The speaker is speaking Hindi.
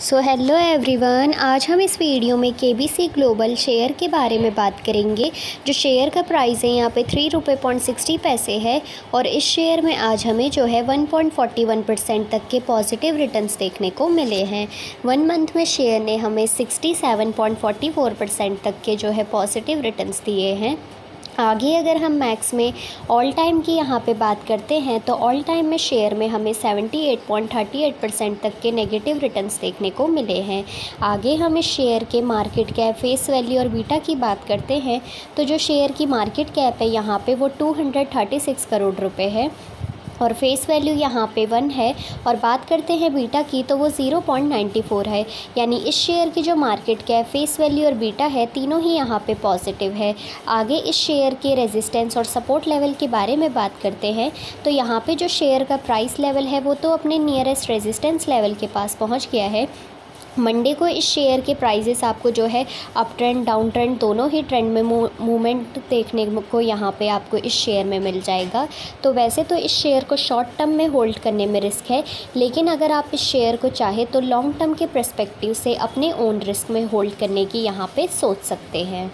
सो हेलो एवरीवन आज हम इस वीडियो में के बी सी ग्लोबल शेयर के बारे में बात करेंगे, जो शेयर का प्राइस है यहाँ पे थ्री रुपये पॉइंट सिक्सटी पैसे है और इस शेयर में आज हमें जो है one point forty one percent तक के पॉजिटिव रिटर्न्स देखने को मिले हैं। वन मंथ में शेयर ने हमें sixty seven point forty four percent तक के जो है पॉजिटिव रिटर्न्स दिए हैं। आगे अगर हम मैक्स में ऑल टाइम की यहाँ पे बात करते हैं तो ऑल टाइम में शेयर में हमें 78.38 परसेंट तक के नेगेटिव रिटर्न्स देखने को मिले हैं। आगे हम इस शेयर के मार्केट कैप फेस वैल्यू और बीटा की बात करते हैं तो जो शेयर की मार्केट कैप है यहाँ पे वो 236 करोड़ रुपए है। और फेस वैल्यू यहाँ पे वन है। और बात करते हैं बीटा की तो वो ज़ीरो पॉइंट नाइन्टी फोर है। यानी इस शेयर की जो मार्केट कैप फेस वैल्यू और बीटा है, तीनों ही यहाँ पे पॉजिटिव है। आगे इस शेयर के रेजिस्टेंस और सपोर्ट लेवल के बारे में बात करते हैं। तो यहाँ पे जो शेयर का प्राइस लेवल है, वो तो अपने नियरेस्ट रेजिस्टेंस लेवल के पास पहुँच गया है। मंडे को इस शेयर के प्राइजेस आपको जो है अप ट्रेंड डाउन ट्रेंड दोनों ही ट्रेंड में मूवमेंट देखने को यहाँ पे आपको इस शेयर में मिल जाएगा। तो वैसे तो इस शेयर को शॉर्ट टर्म में होल्ड करने में रिस्क है, लेकिन अगर आप इस शेयर को चाहे तो लॉन्ग टर्म के प्रस्पेक्टिव से अपने ओन रिस्क में होल्ड करने की यहाँ पर सोच सकते हैं।